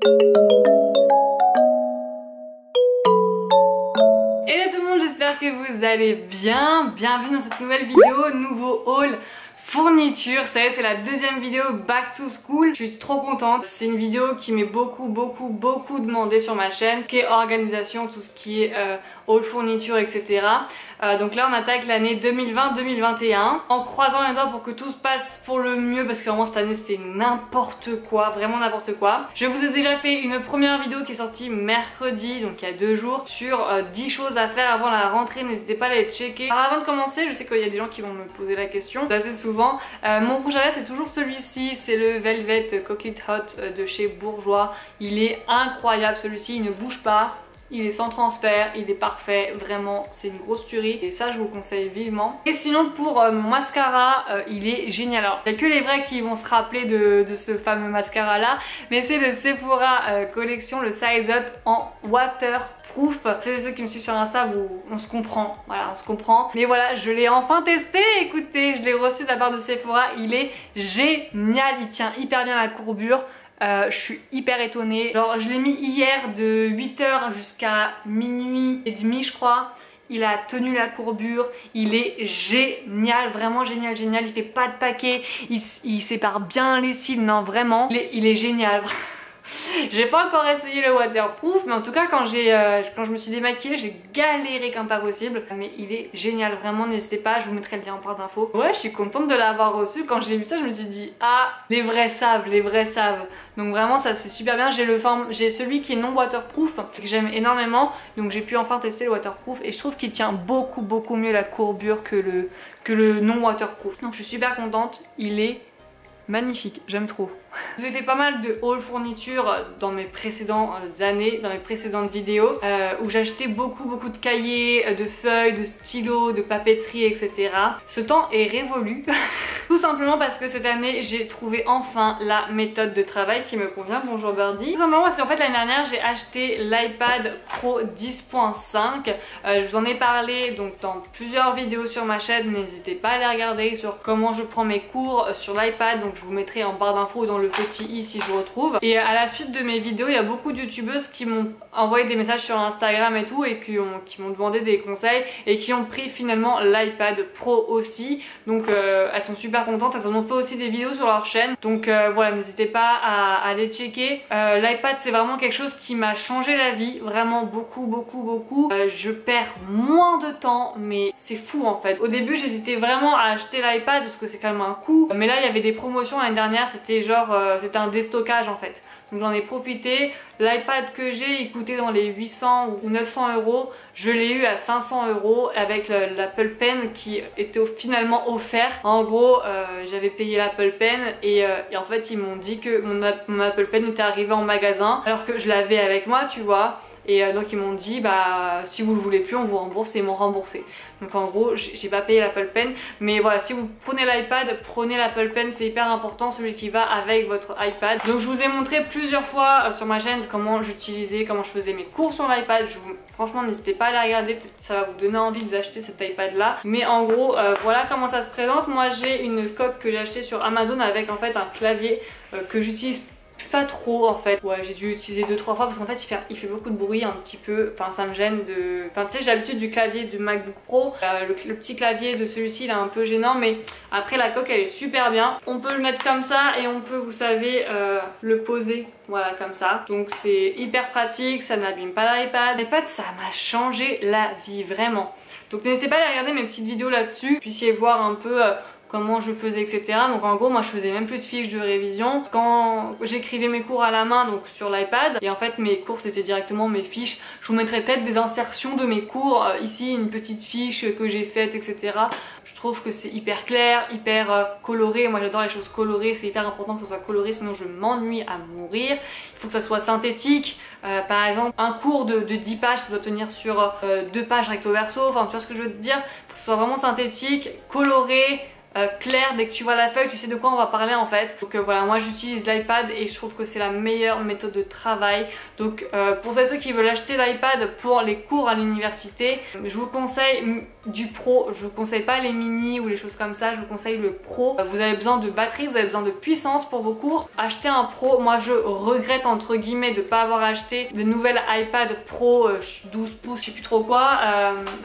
Hello tout le monde, j'espère que vous allez bien. Bienvenue dans cette nouvelle vidéo, nouveau haul fourniture. Ça y est, c'est la deuxième vidéo Back to School. Je suis trop contente. C'est une vidéo qui m'est beaucoup, beaucoup, beaucoup demandé sur ma chaîne, qui est organisation, tout ce qui est euh, haul fourniture, etc. Euh, donc là on attaque l'année 2020-2021 en croisant les doigts pour que tout se passe pour le mieux parce que vraiment cette année c'était n'importe quoi, vraiment n'importe quoi. Je vous ai déjà fait une première vidéo qui est sortie mercredi, donc il y a deux jours, sur 10 euh, choses à faire avant la rentrée, n'hésitez pas à les checker. Alors avant de commencer, je sais qu'il y a des gens qui vont me poser la question assez souvent. Euh, mon prochain c'est toujours celui-ci, c'est le Velvet Coquille Hot de chez Bourgeois. Il est incroyable celui-ci, il ne bouge pas, il est sans transfert, il est parfait, vraiment c'est une grosse tuerie et ça je vous conseille vivement. Et sinon pour euh, mon mascara, euh, il est génial. Alors il n'y a que les vrais qui vont se rappeler de, ce fameux mascara là, mais c'est le Sephora euh, collection, le Size Up en waterproof. C'est ceux qui me suivent sur Insta, vous, on se comprend, voilà on se comprend. Mais voilà, je l'ai enfin testé, écoutez, je l'ai reçu de la part de Sephora, il est génial, il tient hyper bien la courbure. Euh, je suis hyper étonnée. Genre je l'ai mis hier de 8h jusqu'à minuit et demi je crois. Il a tenu la courbure, il est génial, vraiment génial, génial. Il fait pas de paquet, il, sépare bien les cils, non vraiment. il est génial. j'ai pas encore essayé le waterproof mais en tout cas quand j'ai euh, quand je me suis démaquillée j'ai galéré comme pas possible. Mais il est génial vraiment n'hésitez pas je vous mettrai le lien en barre d'infos. Ouais je suis contente de l'avoir reçu. Quand j'ai vu ça je me suis dit ah les vrais savent les vrais savent. Donc vraiment ça c'est super bien. J'ai le j'ai celui qui est non waterproof que j'aime énormément. Donc j'ai pu enfin tester le waterproof et je trouve qu'il tient beaucoup beaucoup mieux la courbure que le que le non waterproof. Donc je suis super contente. Il est magnifique, j'aime trop. J'ai fait pas mal de haul fourniture dans mes précédentes années, dans mes précédentes vidéos, euh, où j'achetais beaucoup beaucoup de cahiers, de feuilles, de stylos, de papeterie, etc. Ce temps est révolu. Tout simplement parce que cette année j'ai trouvé enfin la méthode de travail qui me convient. Bonjour Birdie. Tout simplement parce qu'en fait l'année dernière j'ai acheté l'iPad Pro 10.5. Euh, je vous en ai parlé donc dans plusieurs vidéos sur ma chaîne. N'hésitez pas à les regarder sur comment je prends mes cours sur l'iPad. Donc je vous mettrai en barre d'infos dans le petit i si je retrouve. Et à la suite de mes vidéos il y a beaucoup de youtubeuses qui m'ont envoyé des messages sur Instagram et tout et qui m'ont demandé des conseils et qui ont pris finalement l'iPad Pro aussi. Donc euh, elles sont super contente Elles en ont fait aussi des vidéos sur leur chaîne. Donc euh, voilà, n'hésitez pas à, aller checker. Euh, L'iPad c'est vraiment quelque chose qui m'a changé la vie. Vraiment beaucoup, beaucoup, beaucoup. Je perds moins de temps, mais c'est fou en fait. Au début j'hésitais vraiment à acheter l'iPad parce que c'est quand même un coût. Mais là il y avait des promotions l'année dernière, c'était genre, c'était un déstockage en fait. Donc j'en ai profité. L'iPad que j'ai, il coûtait dans les 800 ou 900 euros. Je l'ai eu à 500 euros avec l'Apple Pen qui était finalement offert. En gros, euh, j'avais payé l'Apple Pen et, euh, et, en fait ils m'ont dit que mon Apple Pen était arrivé en magasin alors que je l'avais avec moi, tu vois. Et euh, donc ils m'ont dit bah si vous le voulez plus on vous rembourse et ils m'ont remboursé. Donc en gros j'ai pas payé l'Apple Pen mais voilà si vous prenez l'iPad prenez l'Apple Pen c'est hyper important celui qui va avec votre iPad. Donc je vous ai montré plusieurs fois euh, sur ma chaîne comment j'utilisais, comment je faisais mes cours sur l'iPad. Franchement n'hésitez pas à les regarder peut-être que ça va vous donner envie d'acheter cet iPad là. Mais en gros euh, voilà comment ça se présente. Moi j'ai une coque que j'ai achetée sur Amazon avec en fait un clavier que j'utilise pas trop en fait. Ouais, j'ai dû l'utiliser deux trois fois parce qu'en fait il fait, il fait beaucoup de bruit un petit peu. Enfin, ça me gêne de. Enfin, tu sais, j'ai l'habitude du clavier du MacBook Pro. Euh, le, petit clavier de celui-ci il est un peu gênant, mais après la coque elle est super bien. On peut le mettre comme ça et on peut, vous savez, euh, le poser. Voilà, comme ça. Donc c'est hyper pratique, ça n'abîme pas l'iPad. L'iPad, ça m'a changé la vie, vraiment. Donc n'hésitez pas à aller regarder mes petites vidéos là-dessus, puissiez voir un peu euh, comment je faisais etc donc en gros moi je faisais même plus de fiches de révision. Quand j'écrivais mes cours à la main donc sur l'iPad et en fait mes cours c'était directement mes fiches. Je vous mettrai peut-être des insertions de mes cours euh, ici une petite fiche que j'ai faite etc je trouve que c'est hyper clair hyper euh, coloré. Moi j'adore les choses colorées. C'est hyper important que ce soit coloré sinon je m'ennuie à mourir. Il faut que ça soit synthétique. Euh, par exemple un cours de, 10 pages ça doit tenir sur deux pages recto verso. Enfin tu vois ce que je veux te dire? Faut que ce soit vraiment synthétique coloré euh, clair, dès que tu vois la feuille, tu sais de quoi on va parler en fait. Donc euh, voilà, moi j'utilise l'iPad et je trouve que c'est la meilleure méthode de travail. Donc euh, pour ceux qui veulent acheter l'iPad pour les cours à l'université, je vous conseille du pro. Je vous conseille pas les mini ou les choses comme ça, je vous conseille le pro. Vous avez besoin de batterie, vous avez besoin de puissance pour vos cours. Achetez un pro, moi je regrette entre guillemets de pas avoir acheté de nouvelle iPad Pro 12 pouces, je sais plus trop quoi,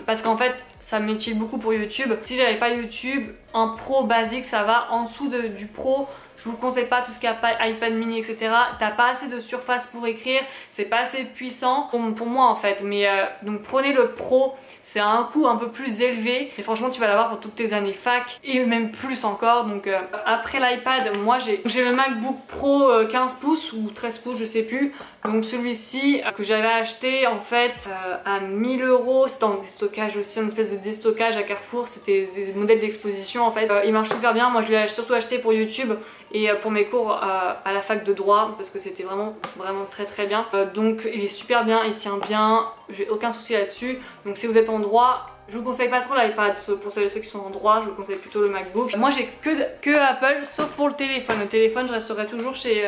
parce qu'en fait ça m'utilise beaucoup pour YouTube. Si j'avais pas YouTube, un pro basique ça va. En dessous du pro, je vous conseille pas tout ce qui a iPad mini etc. T'as pas assez de surface pour écrire, c'est pas assez puissant pour, moi en fait. Mais euh, donc prenez le pro, c'est un coût un peu plus élevé. Et franchement tu vas l'avoir pour toutes tes années fac et même plus encore. Donc euh, après l'iPad, moi j'ai le MacBook Pro 15 euh, pouces ou 13 pouces je sais plus. Donc celui-ci que j'avais acheté en fait à 1000 euros, c'était en déstockage aussi, une espèce de déstockage à Carrefour, c'était des modèles d'exposition en fait. il marche super bien, moi je l'ai surtout acheté pour YouTube et euh, pour mes cours euh, à la fac de droit parce que c'était vraiment vraiment très très bien euh, donc il est super bien, il tient bien j'ai aucun souci là-dessus donc si vous êtes en droit je vous conseille pas trop l'iPad pour ceux qui sont en droit, je vous conseille plutôt le MacBook. Moi j'ai que, que Apple sauf pour le téléphone. Le téléphone je resterai toujours chez,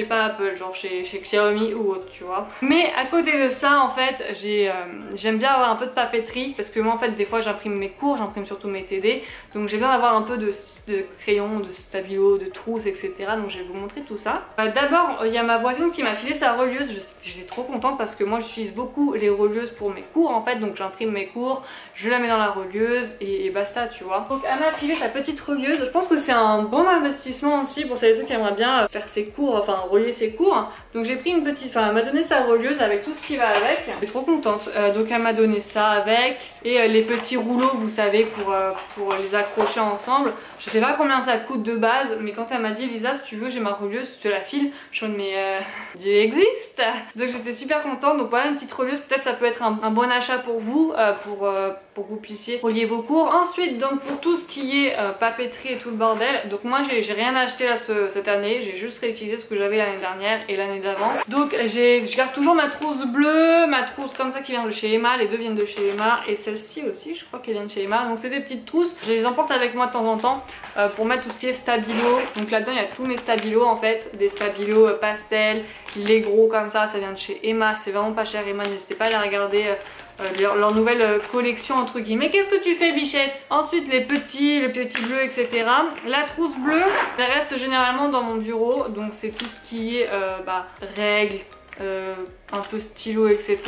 sais pas Apple, genre chez, chez, Xiaomi ou autre, tu vois. Mais à côté de ça, en fait, euh, j'aime bien avoir un peu de papeterie parce que moi, en fait, des fois, j'imprime mes cours, j'imprime surtout mes TD. Donc, j'ai bien d'avoir un peu de, de crayons, de stabilo, de trousses, etc. Donc, je vais vous montrer tout ça. Euh, d'abord, il y a ma voisine qui m'a filé sa relieuse. J'étais trop contente parce que moi, j'utilise beaucoup les relieuses pour mes cours, en fait. Donc, j'imprime mes cours, je la mets dans la relieuse et, basta, tu vois. Donc, elle m'a filé sa petite relieuse. Je pense que c'est un bon investissement aussi pour celles et ceux qui aimeraient bien faire ses cours, enfin, relier ses cours. Donc j'ai pris une petite, enfin elle m'a donné sa relieuse avec tout ce qui va avec. Je suis trop contente. Euh, donc elle m'a donné ça avec et euh, les petits rouleaux, vous savez, pour, euh, pour les accrocher ensemble. Je sais pas combien ça coûte de base, mais quand elle m'a dit Lisa, si tu veux, j'ai ma relieuse, je te la file. Je me dis mais Dieu existe. Donc j'étais super contente. Donc voilà une petite relieuse. Peut-être ça peut être un, bon achat pour vous, pour pour que vous puissiez relier vos cours. Ensuite, donc pour tout ce qui est papeterie et tout le bordel, donc moi j'ai rien acheté là cette année, j'ai juste réutilisé ce que j'avais l'année dernière et l'année d'avant. Donc je garde toujours ma trousse bleue, ma trousse comme ça qui vient de chez Emma, les deux viennent de chez Emma et celle-ci aussi je crois qu'elle vient de chez Emma. Donc c'est des petites trousses, je les emporte avec moi de temps en temps euh, pour mettre tout ce qui est stabilo. Donc là-dedans il y a tous mes stabilos en fait, des stabilos euh, pastel, les gros comme ça, ça vient de chez Emma, c'est vraiment pas cher Emma, n'hésitez pas à les regarder. Euh, euh, leur, nouvelle euh, collection entre guillemets. Qu'est-ce que tu fais Bichette? Ensuite les petits, les petits bleus etc. La trousse bleue, elle reste généralement dans mon bureau. Donc c'est tout ce qui est euh, bah, règles, un peu stylo etc.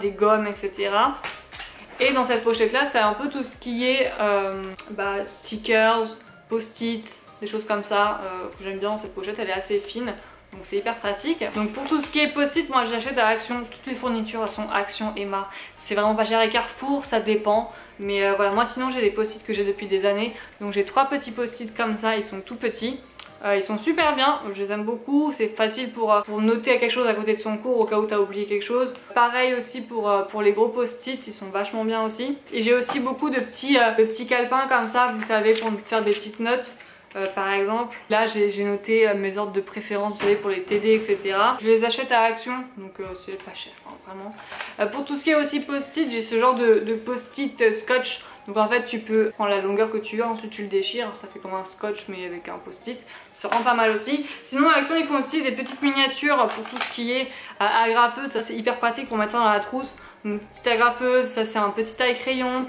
Des gommes etc. Et dans cette pochette là c'est un peu tout ce qui est bah, stickers, post-it, des choses comme ça que j'aime bien cette pochette. Elle est assez fine. Donc c'est hyper pratique. Donc pour tout ce qui est post-it, moi j'achète à Action. Toutes les fournitures sont Action, Emma. C'est vraiment pas cher. Et Carrefour, ça dépend. Mais euh, voilà, moi sinon j'ai des post-it que j'ai depuis des années. Donc j'ai trois petits post-it comme ça, ils sont tout petits. Euh, ils sont super bien, je les aime beaucoup, c'est facile pour, euh, pour noter quelque chose à côté de son cours au cas où t'as oublié quelque chose. Pareil aussi pour, pour les gros post-it, ils sont vachement bien aussi. Et j'ai aussi beaucoup de petits, de petits calepins comme ça, vous savez, pour faire des petites notes. Euh, par exemple. Là j'ai noté euh, mes ordres de préférence, vous savez, pour les TD, etc. Je les achète à Action, donc euh, c'est pas cher, hein, vraiment. pour tout ce qui est aussi post-it, j'ai ce genre de, post-it scotch. Donc en fait tu peux prendre la longueur que tu veux, ensuite tu le déchires, ça fait comme un scotch mais avec un post-it. Ça rend pas mal aussi. Sinon à Action ils font aussi des petites miniatures pour tout ce qui est agrafeuse, ça c'est hyper pratique pour mettre ça dans la trousse. Une petite agrafeuse, ça c'est un petit taille crayon.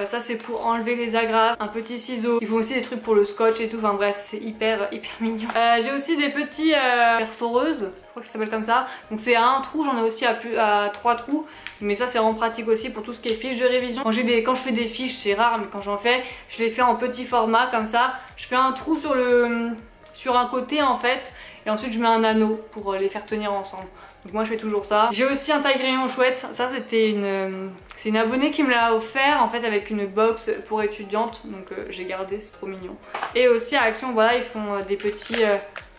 Euh, ça c'est pour enlever les agrafes, un petit ciseau. Ils font aussi des trucs pour le scotch et tout, enfin bref c'est hyper hyper mignon. Euh, j'ai aussi des petits euh, perforeuses, je crois que ça s'appelle comme ça. Donc c'est à un trou, j'en ai aussi à, à trois trous. Mais ça c'est vraiment pratique aussi pour tout ce qui est fiches de révision. Quand, des, quand je fais des fiches c'est rare mais quand j'en fais, je les fais en petit format comme ça. Je fais un trou sur, le, sur un côté en fait et ensuite je mets un anneau pour les faire tenir ensemble. Donc moi je fais toujours ça. J'ai aussi un taille-crayon chouette. Ça c'était une... Euh, c'est une abonnée qui me l'a offert en fait avec une box pour étudiantes. Donc euh, j'ai gardé, c'est trop mignon. Et aussi à Action, voilà, ils font euh, des petits...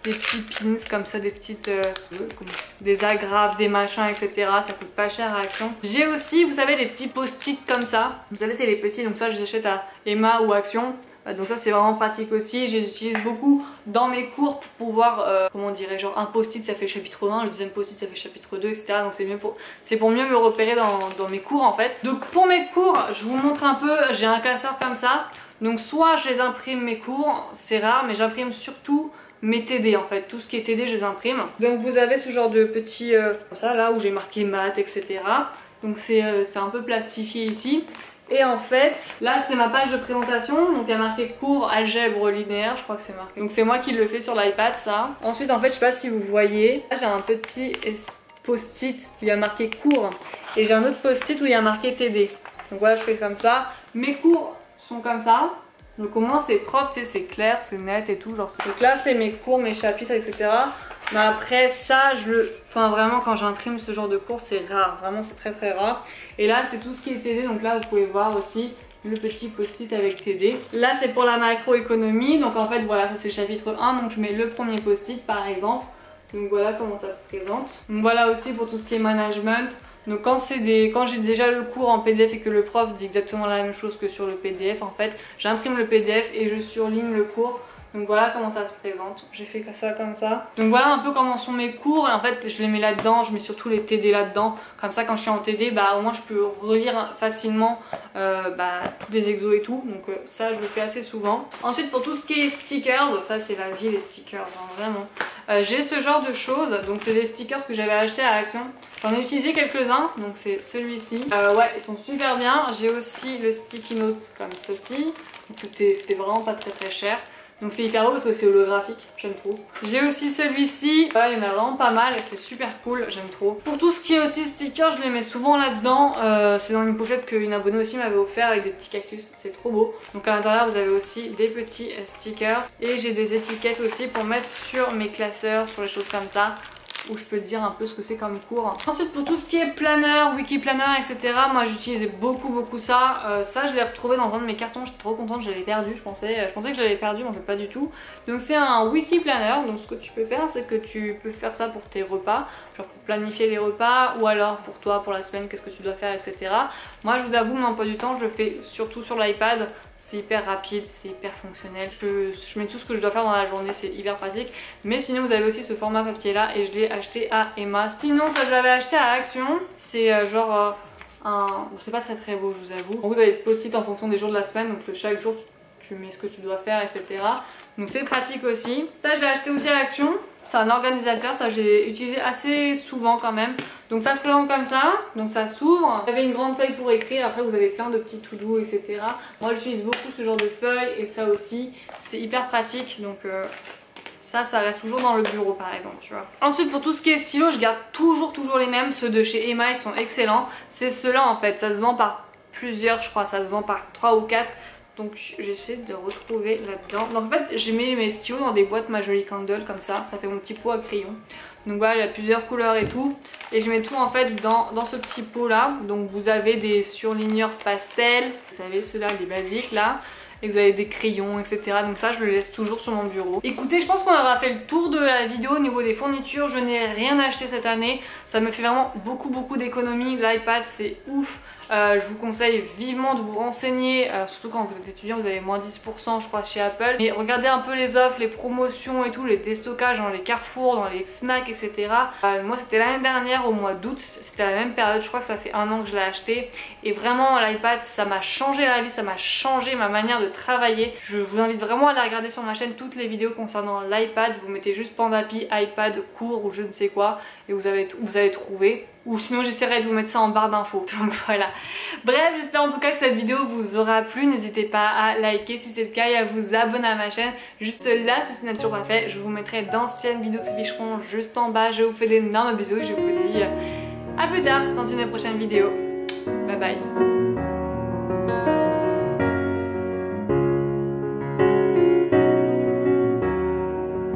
des petits pins comme ça, des petites des agrafes, des machins, etc. Ça coûte pas cher à Action. J'ai aussi, vous savez, des petits post-it comme ça. Vous savez, c'est les petits, donc ça je les achète à Emma ou Action. Donc ça c'est vraiment pratique aussi, j'utilise beaucoup dans mes cours pour pouvoir, euh, comment dirais genre un post-it ça fait chapitre 1, le deuxième post-it ça fait chapitre 2 etc. Donc c'est pour, pour mieux me repérer dans, dans, mes cours en fait. Donc pour mes cours, je vous montre un peu, j'ai un classeur comme ça. Donc soit je les imprime mes cours, c'est rare, mais j'imprime surtout mes TD en fait, tout ce qui est TD je les imprime. Donc vous avez ce genre de petit, euh, comme ça là où j'ai marqué maths etc. Donc euh, c'est un peu plastifié ici. Et en fait, là c'est ma page de présentation, donc il y a marqué cours algèbre linéaire, je crois que c'est marqué. Donc c'est moi qui le fais sur l'iPad ça. Ensuite en fait, je sais pas si vous voyez, là j'ai un petit post-it où il y a marqué cours et j'ai un autre post-it où il y a marqué TD. Donc voilà, je fais comme ça. Mes cours sont comme ça. Donc au moins c'est propre, c'est clair, c'est net et tout. Genre, donc là c'est mes cours, mes chapitres, etc. Mais après ça, je le... Enfin vraiment quand j'imprime ce genre de cours c'est rare. Vraiment c'est très très rare. Et là c'est tout ce qui est TD. Donc là vous pouvez voir aussi le petit post-it avec TD. Là c'est pour la macroéconomie. Donc en fait voilà c'est le chapitre 1. Donc je mets le premier post-it par exemple. Donc voilà comment ça se présente. Donc voilà aussi pour tout ce qui est management. Donc quand c'est des quand j'ai déjà le cours en PDF et que le prof dit exactement la même chose que sur le PDF en fait, j'imprime le PDF et je surligne le cours donc voilà comment ça se présente. J'ai fait ça comme ça. Donc voilà un peu comment sont mes cours. Et en fait, je les mets là-dedans. Je mets surtout les TD là-dedans. Comme ça, quand je suis en TD, bah au moins je peux relire facilement euh, bah, tous les exos et tout. Donc euh, ça, je le fais assez souvent. Ensuite, pour tout ce qui est stickers, ça c'est la vie les stickers, hein, vraiment. Euh, j'ai ce genre de choses. Donc c'est des stickers que j'avais acheté à Action. J'en ai utilisé quelques-uns. Donc c'est celui-ci. ouais, ils sont super bien. J'ai aussi le sticky note comme ceci. C'était vraiment pas très très cher. Donc c'est hyper beau parce que c'est holographique, j'aime trop. J'ai aussi celui-ci, il y en a vraiment pas mal c'est super cool, j'aime trop. Pour tout ce qui est aussi stickers, je les mets souvent là-dedans. Euh, c'est dans une pochette qu'une abonnée aussi m'avait offert avec des petits cactus, c'est trop beau. Donc à l'intérieur vous avez aussi des petits stickers et j'ai des étiquettes aussi pour mettre sur mes classeurs, sur les choses comme ça où je peux te dire un peu ce que c'est comme cours. Ensuite pour tout ce qui est planeur, wiki planner, etc. Moi j'utilisais beaucoup beaucoup ça. Euh, ça je l'ai retrouvé dans un de mes cartons, j'étais trop contente, je l'avais perdu je pensais. Je pensais que je l'avais perdu mais en fait pas du tout. Donc c'est un wiki planner, donc ce que tu peux faire c'est que tu peux faire ça pour tes repas, pour planifier les repas ou alors pour toi pour la semaine qu'est-ce que tu dois faire etc. Moi je vous avoue mon emploi du temps je le fais surtout sur l'iPad c'est hyper rapide, c'est hyper fonctionnel. Je, je, mets tout ce que je dois faire dans la journée, c'est hyper pratique. Mais sinon vous avez aussi ce format papier là et je l'ai acheté à Emma. Sinon ça je l'avais acheté à Action. C'est euh, genre euh, un... Bon, c'est pas très très beau je vous avoue. vous avez post-it en fonction des jours de la semaine. Donc chaque jour tu mets ce que tu dois faire etc. Donc c'est pratique aussi. Ça je l'ai acheté aussi à Action c'est un organisateur, ça j'ai utilisé assez souvent quand même. Donc ça se présente comme ça, donc ça s'ouvre. Vous avez une grande feuille pour écrire, après vous avez plein de petits to-do, etc. Moi j'utilise beaucoup ce genre de feuilles et ça aussi, c'est hyper pratique. Donc euh, ça, ça reste toujours dans le bureau par exemple, tu vois. Ensuite pour tout ce qui est stylo, je garde toujours toujours les mêmes. Ceux de chez Emma, ils sont excellents. C'est ceux-là en fait, ça se vend par plusieurs, je crois, ça se vend par 3 ou 4. Donc j'essaie de retrouver là-dedans. Donc en fait j'ai mis mes stylos dans des boîtes ma jolie candle comme ça. Ça fait mon petit pot à crayon. Donc voilà il y a plusieurs couleurs et tout. Et je mets tout en fait dans, dans ce petit pot là. Donc vous avez des surligneurs pastel. Vous avez ceux-là les basiques là et vous avez des crayons etc donc ça je le laisse toujours sur mon bureau écoutez je pense qu'on aura fait le tour de la vidéo au niveau des fournitures je n'ai rien acheté cette année ça me fait vraiment beaucoup beaucoup d'économies l'iPad c'est ouf euh, je vous conseille vivement de vous renseigner, euh, surtout quand vous êtes étudiant, vous avez moins 10% je crois chez Apple. Mais regardez un peu les offres, les promotions et tout, les déstockages dans les Carrefour, dans les Fnac, etc. Euh, moi c'était l'année dernière au mois d'août, c'était la même période, je crois que ça fait un an que je l'ai acheté. Et vraiment l'iPad ça m'a changé la vie, ça m'a changé ma manière de travailler. Je vous invite vraiment à aller regarder sur ma chaîne toutes les vidéos concernant l'iPad. Vous mettez juste Pandapi, iPad, cours ou je ne sais quoi et vous avez, vous trouvé. Ou sinon j'essaierai de vous mettre ça en barre d'infos. Donc voilà. Bref j'espère en tout cas que cette vidéo vous aura plu. N'hésitez pas à liker si c'est le cas et à vous abonner à ma chaîne. Juste là si ce n'est toujours pas fait je vous mettrai d'anciennes vidéos qui s'afficheront juste en bas. Je vous fais d'énormes bisous et je vous dis à plus tard dans une prochaine vidéo. Bye bye